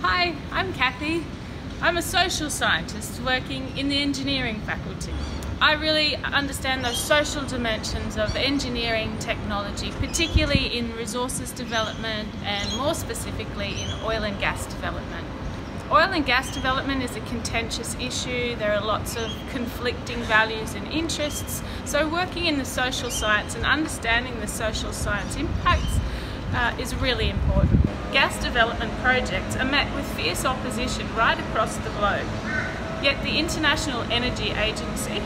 Hi, I'm Kathy. I'm a social scientist working in the engineering faculty. I really understand those social dimensions of engineering technology, particularly in resources development and more specifically in oil and gas development. Oil and gas development is a contentious issue. There are lots of conflicting values and interests. So working in the social science and understanding the social science impacts uh, is really important. Gas development projects are met with fierce opposition right across the globe. Yet the International Energy Agency,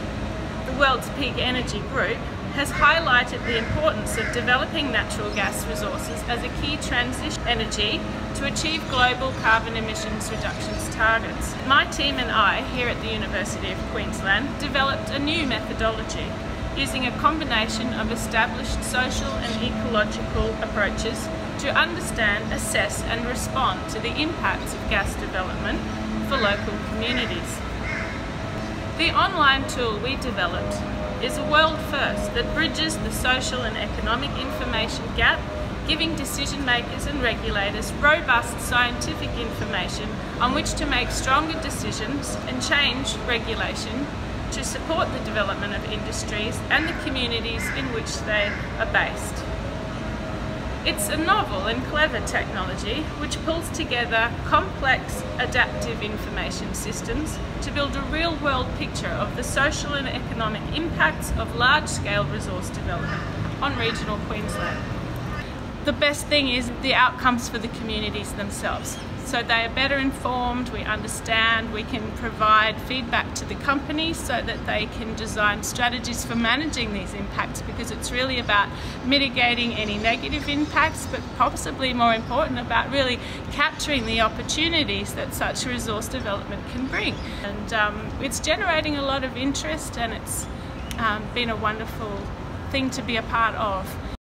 the world's peak energy group, has highlighted the importance of developing natural gas resources as a key transition energy to achieve global carbon emissions reductions targets. My team and I here at the University of Queensland developed a new methodology using a combination of established social and ecological approaches to understand, assess and respond to the impacts of gas development for local communities. The online tool we developed is a world first that bridges the social and economic information gap, giving decision makers and regulators robust scientific information on which to make stronger decisions and change regulation to support the development of industries and the communities in which they are based. It's a novel and clever technology which pulls together complex adaptive information systems to build a real world picture of the social and economic impacts of large scale resource development on regional Queensland. The best thing is the outcomes for the communities themselves so they are better informed, we understand, we can provide feedback to the companies so that they can design strategies for managing these impacts because it's really about mitigating any negative impacts but possibly more important about really capturing the opportunities that such resource development can bring. And um, it's generating a lot of interest and it's um, been a wonderful thing to be a part of.